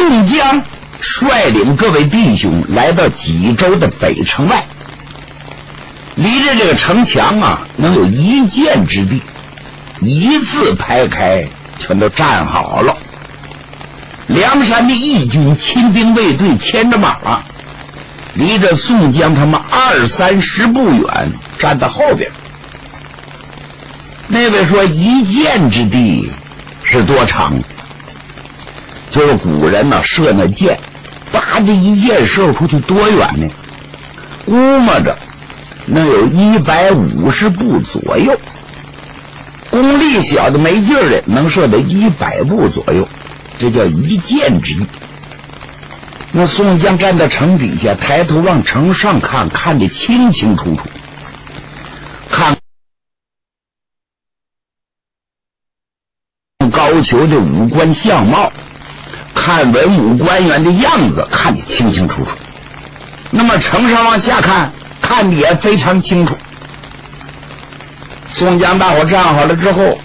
宋江率领各位弟兄来到济州的北城外，离着这个城墙啊，能有一箭之地，一字排开，全都站好了。梁山的义军亲兵卫队牵着马，离着宋江他们二三十步远，站在后边。那位说一箭之地是多长？就是古人呢射那箭，叭这一箭射出去多远呢？估摸着那有一百五十步左右。功力小的没劲儿的，能射到一百步左右，这叫一箭之地。那宋江站在城底下，抬头往城上看，看得清清楚楚。看。高俅的五官相貌，看文武官员的样子，看得清清楚楚。那么城上往下看，看的也非常清楚。宋江大伙站好了之后，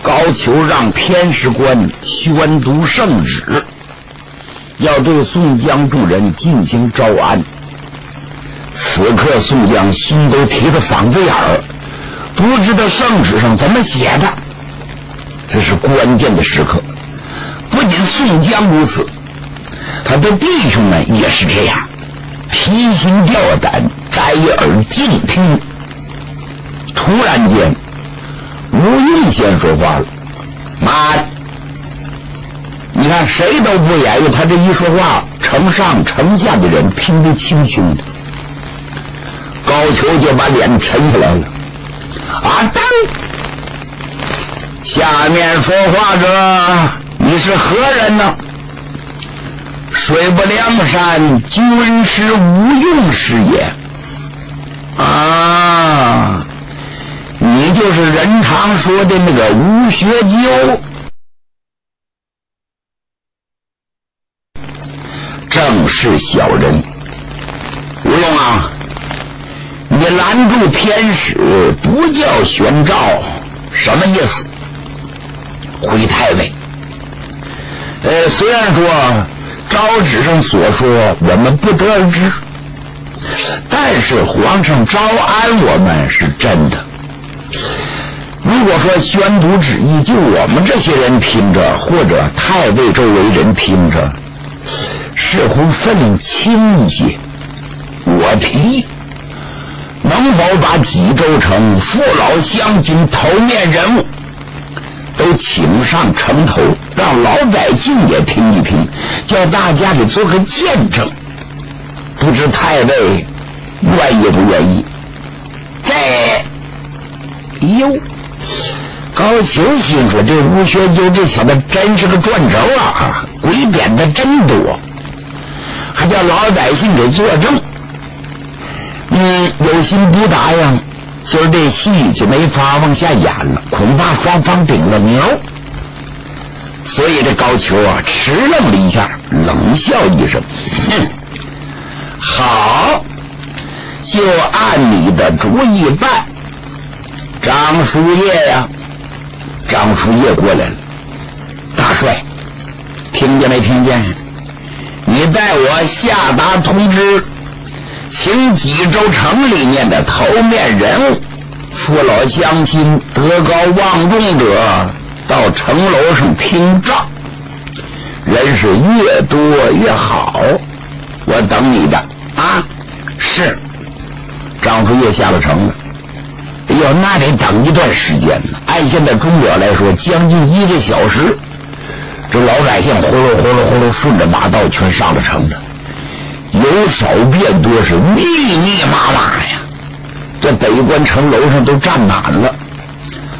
高俅让偏师官宣读圣旨，要对宋江众人进行招安。此刻宋江心都提到嗓子眼儿，不知道圣旨上怎么写的。这是关键的时刻，仅宋江如此，他的弟兄们也是这样，提心吊胆，摘耳静听。突然间，吴用先说话了：“妈，你看谁都不言语，他这一说话，城上城下的人听得清清的。”高俅就把脸沉下来了：“啊，当！”下面说话者，你是何人呢？水泊梁山军师吴用是也。啊，你就是人常说的那个吴学究，正是小人。吴用啊，你拦住天使，不叫玄照，什么意思？回太尉，呃，虽然说招旨上所说我们不得而知，但是皇上招安我们是真的。如果说宣读旨意就我们这些人听着，或者太尉周围人听着，似乎分轻一些。我提议，能否把济州城父老乡亲头面人物？都请上城头，让老百姓也听一听，叫大家给做个见证。不知太尉愿意不愿意？这哟，高俅心说：“这吴学究这小子真是个转轴啊，鬼点子真多，还叫老百姓给作证。嗯，有心不答应。”今儿这戏就没法往下演了，恐怕双方顶了牛。所以这高俅啊，迟愣了一下，冷笑一声：“哼，好，就按你的主意办。”张叔夜呀，张叔夜过来了，大帅，听见没听见？你代我下达通知。请济州城里面的头面人物、父老乡亲、德高望重者到城楼上听诏，人是越多越好。我等你的啊！是。张叔夜下了城了。哎呦，那得等一段时间呢。按现在钟表来说，将近一个小时。这老百姓呼噜呼噜呼噜顺着马道全上了城了。由少变多，是密密麻麻呀！这北关城楼上都站满了，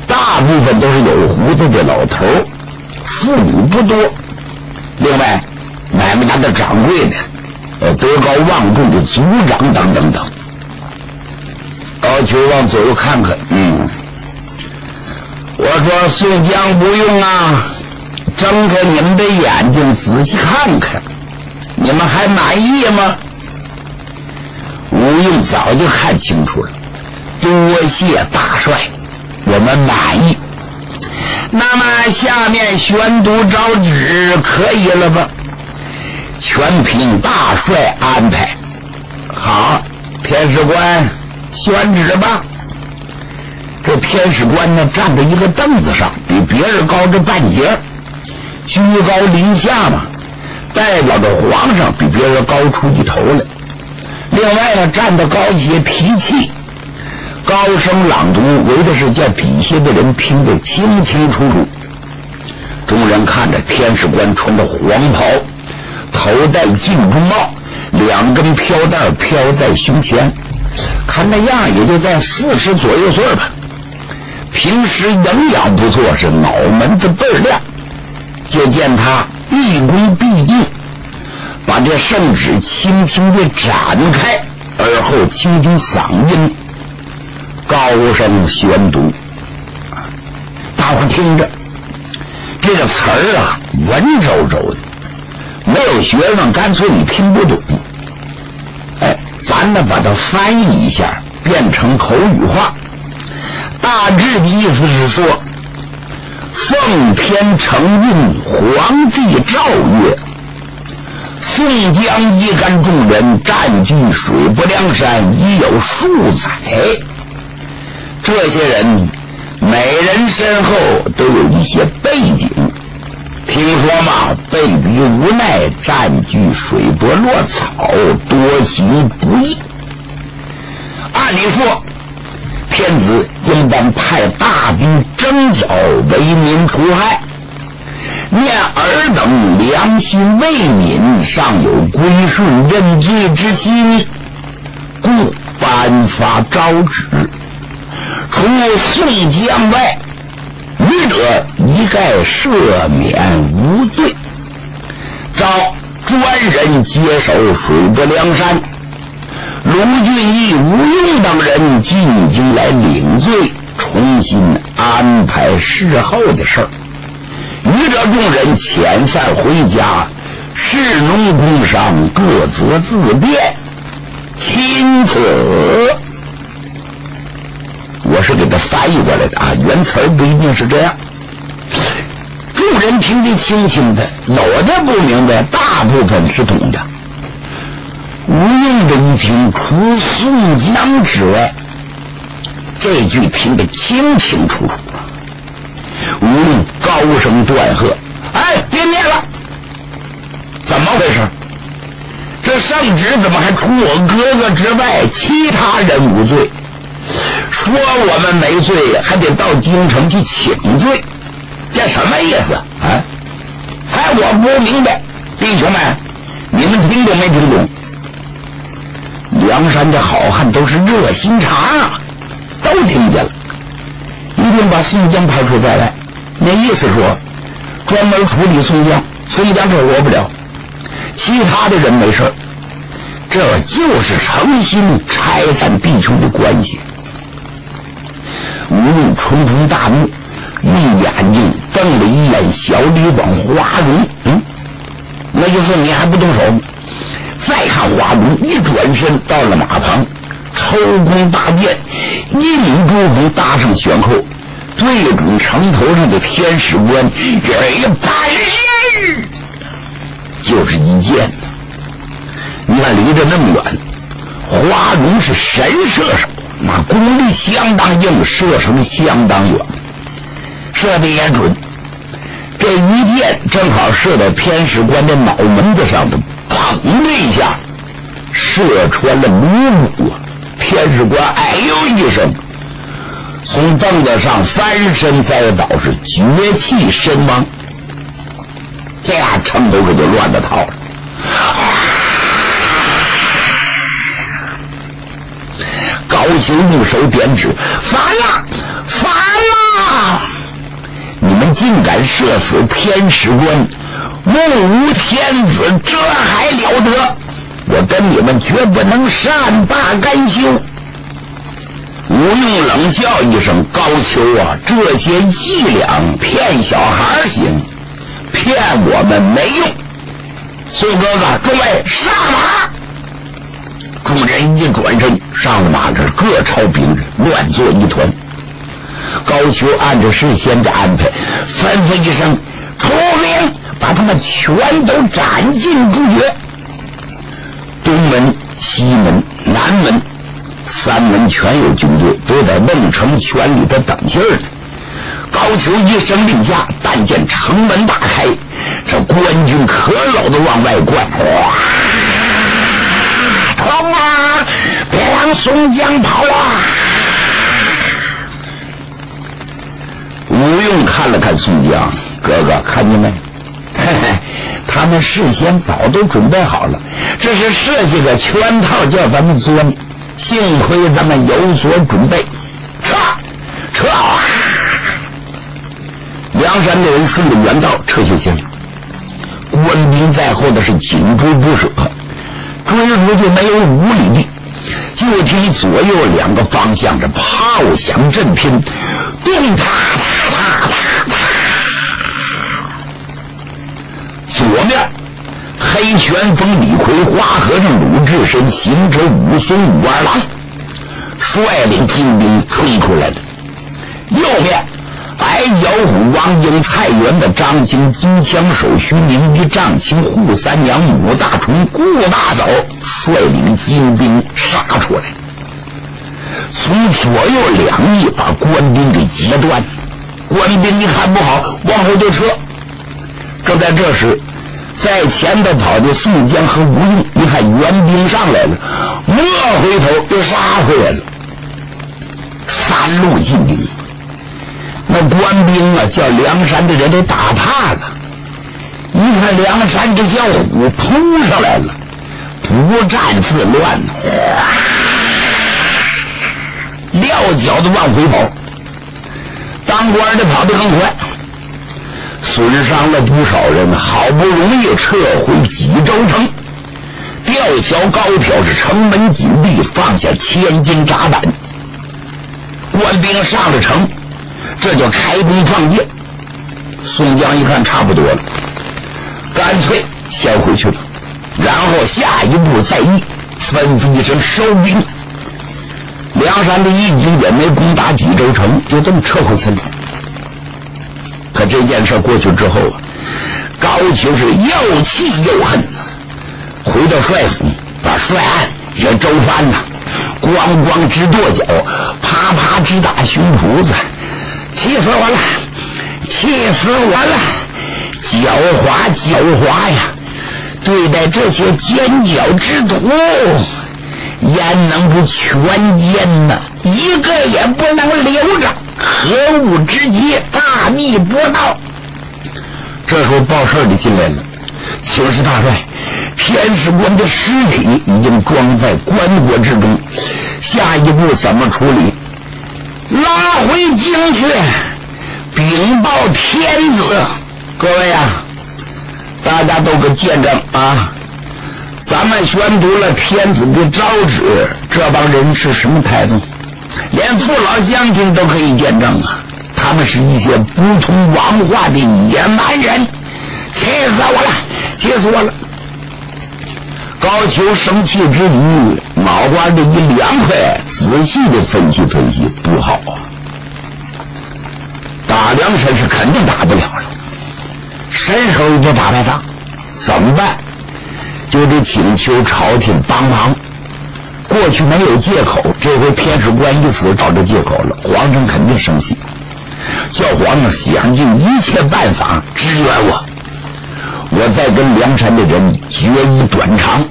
大部分都是有胡子的老头妇女不多。另外，买卖家的掌柜的，呃，德高望重的族长等等等。高俅往左右看看，嗯，我说宋江不用啊，睁开你们的眼睛，仔细看看。你们还满意吗？吴用早就看清楚了。多谢大帅，我们满意。那么下面宣读招旨可以了吧？全凭大帅安排。好，天使官宣旨吧。这天使官呢，站在一个凳子上，比别人高着半截，居高临下嘛，代表着皇上，比别人高出一头来。另外呢，站得高一些，脾气高声朗读，为的是叫底下的人听得清清楚楚。众人看着天使官穿着黄袍，头戴金钟帽，两根飘带飘在胸前，看那样也就在四十左右岁吧。平时营养不错，是脑门子倍儿亮。就见他毕恭毕敬，把这圣旨轻轻的展开，而后轻轻嗓音高声宣读。大伙听着。这个词儿啊，文绉绉的，没有学生，干脆你听不懂。哎，咱呢把它翻译一下，变成口语化。大致的意思是说：奉天承运，皇帝诏曰，宋江一干众人占据水泊梁山已有数载，这些人。每人身后都有一些背景，听说嘛，被逼无奈占据水泊落草，多行不义。按理说，天子应当派大兵征剿，为民除害。念尔等良心未泯，尚有归顺认罪之心，故颁发诏旨。除宋江外，余者一概赦免无罪。召专人接手水泊梁山，卢俊义、吴用等人进京来领罪，重新安排事后的事儿。余者众人遣散回家，士农工商各则自便。钦此。我是给他翻译过来的啊，原词不一定是这样。众人听得清清的，有的不明白，大部分是懂的。吴用这一听，除宋江之外，这句听得清清楚楚。吴用高声断喝：“哎，别念了！怎么回事？这圣旨怎么还除我哥哥之外，其他人无罪？”说我们没罪，还得到京城去请罪，这什么意思啊？还我不明白，弟兄们，你们听懂没听懂？梁山的好汉都是热心肠啊，都听见了，一定把宋江排除在外。那意思说，专门处理宋江，宋江这活不了，其他的人没事这就是诚心拆散弟兄的关系。吴用重重大怒，用眼睛瞪了一眼小李广、花荣，嗯，那就是你还不动手？看华容，一转身到了马旁，抽弓搭箭，一拧钩孔，搭上悬扣，对准城头上的天使官，一拍，就是一箭。你看离得那么远，花荣是神射手。那功力相当硬，射程相当远，射的也准。这一箭正好射到天使官的脑门子上头，砰的一下，射穿了颅骨。天使官哎呦一声，从凳子上翻身栽倒，是绝气身亡。这下城头可就乱了套了。高俅用手点指：“反了，反了！你们竟敢射死天使官，目无天子，这还了得！我跟你们绝不能善罢甘休。”吴用冷笑一声：“高俅啊，这些伎俩骗小孩行，骗我们没用。宋哥哥，诸位上马！”众人一转身上马，这各抄兵刃，乱作一团。高俅按照事先的安排，吩咐一声：“出兵，把他们全都斩尽诛绝。东门、西门、南门三门全有军队，都在瓮城圈里头等信儿呢。高俅一声令下，但见城门大开，这官军可老的往外灌。哇！冲啊！别让宋江跑啊！吴用看了看宋江，哥哥看见没？他们事先早都准备好了，这是设计个圈套叫咱们钻。幸亏咱们有所准备，撤，撤！啊梁山的人顺着原道撤下去了，官兵在后的是紧追不舍，追出去没有五里地，就听左右两个方向这炮响震天，咚啪啪啪啪啪。左面黑旋风李逵、花和尚鲁智深、行者武松、武二郎率领精兵冲出来了，右面。白脚虎王英、蔡元的张青、金枪手徐明与张青、扈三娘、母大虫、顾大嫂率领精兵杀出来，从左右两翼把官兵给截断。官兵一看不好，往后就撤。正在这时，在前头跑的宋江和吴用一看援兵上来了，莫回头又杀回来了。三路进兵。那官兵啊，叫梁山的人都打怕了。一看梁山这小虎扑上来了，不战自乱，撂脚子往回跑。当官的跑得更快，损伤了不少人，好不容易撤回济州城。吊桥高挑，是城门紧闭，放下千斤炸弹。官兵上了城。这就开弓放箭，宋江一看差不多了，干脆先回去了。然后下一步再议，吩咐一声收兵。梁山的义军也没攻打济州城，就这么撤回去了。可这件事过去之后啊，高俅是又气又恨，回到帅府，把帅案也周翻了，咣咣直跺脚，啪啪直打胸脯子。气死我了！气死我了！狡猾狡猾呀！对待这些奸狡之徒，焉能不全歼呢？一个也不能留着！可恶之极，大逆不道！这时候报事的进来了，请示大帅，天使官的尸体已经装在棺椁之中，下一步怎么处理？拉回京去，禀报天子。各位啊，大家都给见证啊！咱们宣读了天子的诏旨，这帮人是什么态度？连父老乡亲都可以见证啊！他们是一些不通王化的野蛮人，气死我了！气死我了！高俅生气之余，脑瓜子一凉快，仔细的分析分析，不好啊！打梁山是肯定打不了了，伸手就打败仗，怎么办？就得请求朝廷帮忙。过去没有借口，这回天师官一死，找着借口了，皇上肯定生气，叫皇上想尽一切办法支援我。我再跟梁山的人决一短长。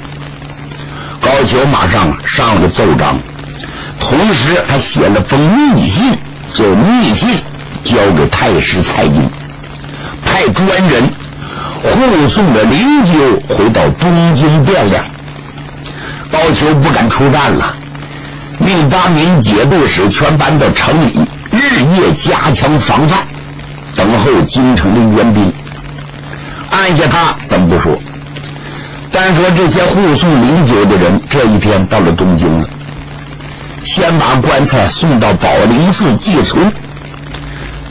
高俅马上上了奏章，同时还写了封密信，就密信交给太师蔡京，派专人护送着灵柩回到东京汴梁。高俅不敢出战了，命八名节度使全搬到城里，日夜加强防范，等候京城的援兵。按下他怎么不说？单说这些护送灵柩的人，这一天到了东京了，先把棺材送到宝林寺寄存。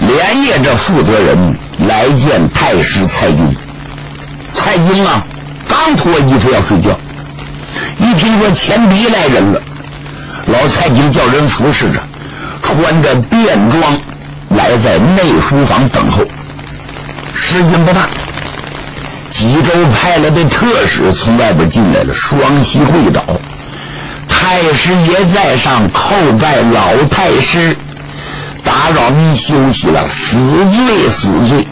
连夜，这负责人来见太师蔡京。蔡京啊，刚脱衣服要睡觉，一听说前鼻来人了，老蔡京叫人服侍着，穿着便装来在内书房等候。时间不大。冀州派来的特使从外边进来了，双膝跪倒，太师爷在上叩拜老太师，打扰您休息了，死罪死罪，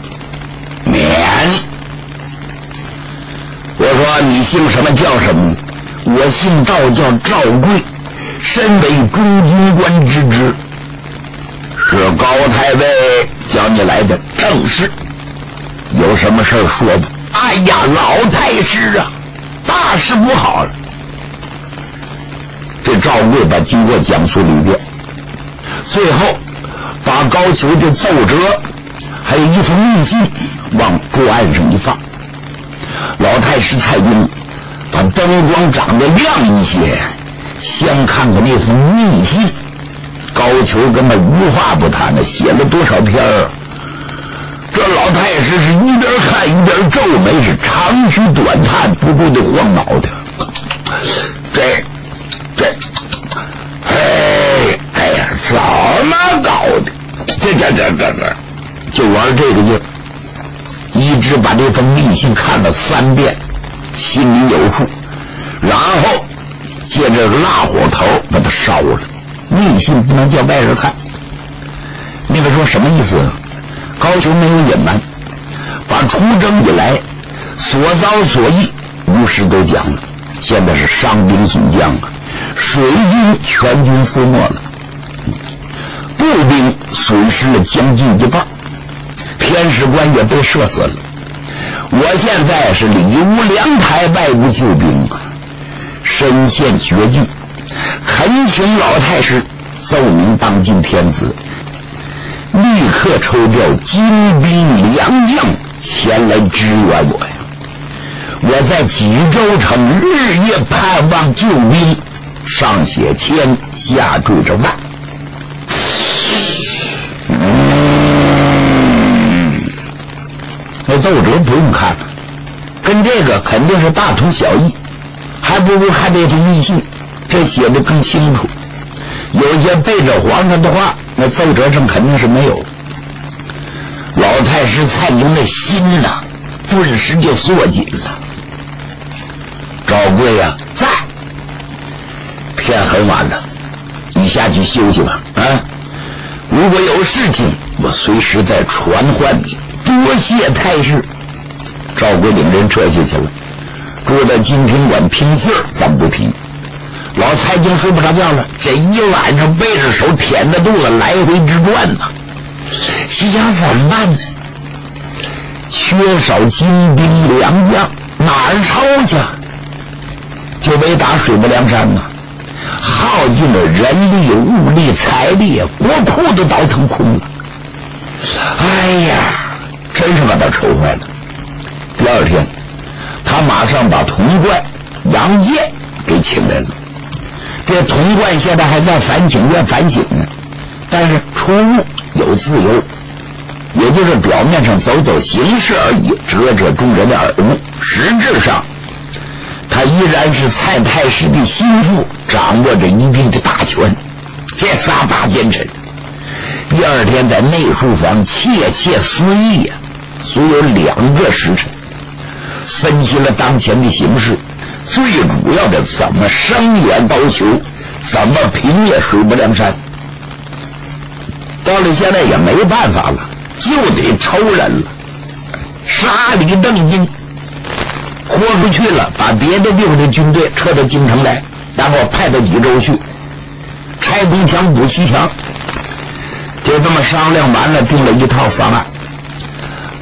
免。我说你姓什么叫什么？我姓赵，叫赵贵，身为中军官之职。是高太尉叫你来的正事，有什么事说吧。哎呀，老太师啊，大事不好了！这赵贵把经过讲述了一遍，最后把高俅的奏折还有一封密信往桌案上一放。老太师蔡京把灯光长得亮一些，先看看那封密信。高俅根本无话不谈的写了多少篇儿？这老太师是一边看一边皱眉，是长吁短叹，不住的晃脑袋。这这，哎哎呀，怎么搞的？这这这这这，就玩这个劲儿，一直把这封密信看了三遍，心里有数，然后借着蜡火头把它烧了。密信不能叫外人看。那个说什么意思？高俅没有隐瞒，把出征以来所遭所遇如实都讲了。现在是伤兵损将啊，水军全军覆没了，步兵损失了将近一半，天使官也被射死了。我现在是里无粮台，外无救兵啊，身陷绝境。恳请老太师奏明当今天子，立刻抽调精兵良将前来支援我呀！我在济州城日夜盼望救兵，上写千，下缀着万。奏折不用看了，跟这个肯定是大同小异，还不如看这封密信。这写的更清楚，有些背着皇上的话，那奏折上肯定是没有。老太师蔡英的心呐，顿时就缩紧了。赵贵呀，在。天很晚了，你下去休息吧。啊，如果有事情，我随时再传唤你。多谢太师。赵国领人撤下去了，住在金平馆拼信儿，咱不提。老蔡京睡不着觉了，这一晚上背着手舔着肚子来回直转呢。心想怎么办呢？缺少精兵良将，哪儿抄去？就没打水泊梁山呢，耗尽了人力、物力、财力，国库都倒腾空了。哎呀，把他愁坏了。第二天，他马上把童贯杨健给请来了。这童贯现在还在反省院反省呢，但是出入有自由，也就是表面上走走形式而已，遮遮众人的耳目。实质上，他依然是蔡太师的心腹，掌握着一定的大权。这仨大奸臣，第二天在内书房窃窃私议呀，足有两个时辰，分析了当前的形势。最主要的，怎么声援高俅，怎么平灭水泊梁山？到了现在也没办法了，就得抽人了，杀李邓金，豁出去了，把别的地方的军队撤到京城来，然后派到济州去，拆东墙补西墙。就这么商量完了，定了一套方案。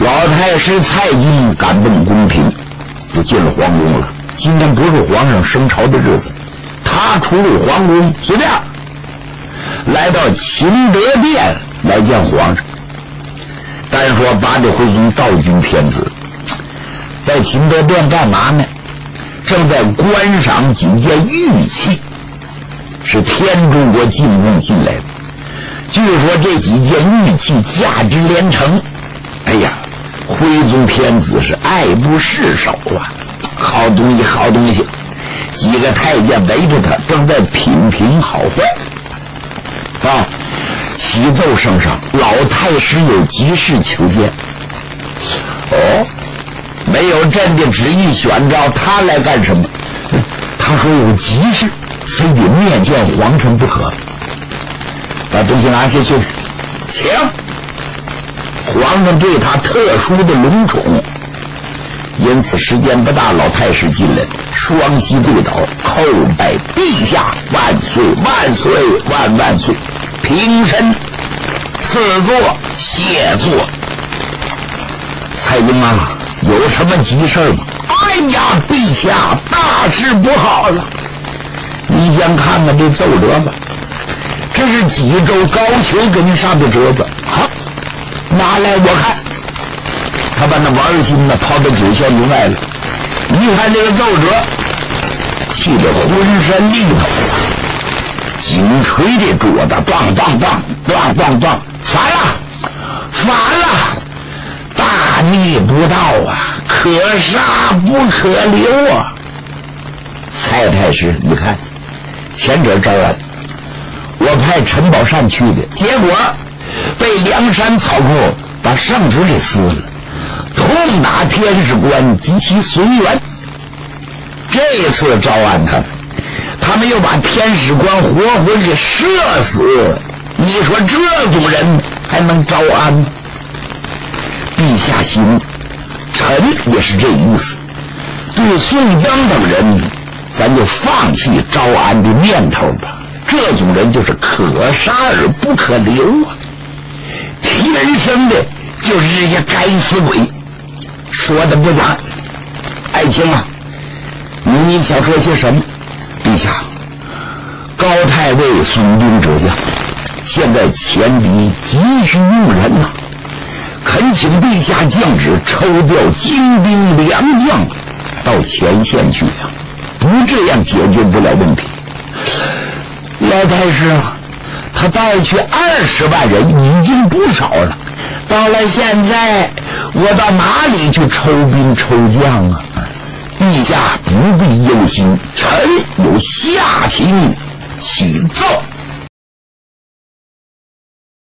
老太师蔡京感动宫廷，就进了皇宫了。今天不是皇上升朝的日子，他出入皇宫随便，来到秦德殿来见皇上。单说八德徽宗道君天子在秦德殿干嘛呢？正在观赏几件玉器，是天中国进贡进来的。据说这几件玉器价值连城。哎呀，徽宗天子是爱不释手啊！好东西，好东西！几个太监围着他，正在品评好坏。啊，启奏圣上，老太师有急事求见。哦，没有朕的旨意选召他来干什么？他说有急事，非得面见皇上不可。把东西拿下去，请。皇上对他特殊的隆宠，因此时间不大，老太师进来，双膝跪倒，叩拜陛下万岁万岁万万岁，平身，赐座，谢座。蔡京啊，有什么急事吗？哎呀，陛下，大事不好了！你先看看这奏折吧，这是济州高俅给你上的折子。好，拿来我看。他把那王二新呢抛到九霄云外了。一看这个奏折，气得浑身力头，紧捶的桌子，梆梆梆梆梆梆，反了，反了！大逆不道啊！可杀不可留啊！蔡太师，你看，前者招安，我派陈宝善去的，结果被梁山草寇，把圣旨给撕了，痛打天使官及其随员。这次招安他，他们又把天使官活活给射死。你说这种人还能招安吗？陛下息怒。臣也是这意思。对宋江等人，咱就放弃招安的念头吧。这种人就是可杀而不可留啊！天生的就是这些该死鬼。说的不假，爱卿啊，你想说些什么？陛下，高太尉孙兵折将，现在前敌急需用人呐。恳请陛下降旨，抽调精兵良将到前线去啊！不这样解决不了问题。老太师，他带去二十万人已经不少了，到了现在，我到哪里去抽兵抽将啊？陛下不必忧心，臣有下情启奏。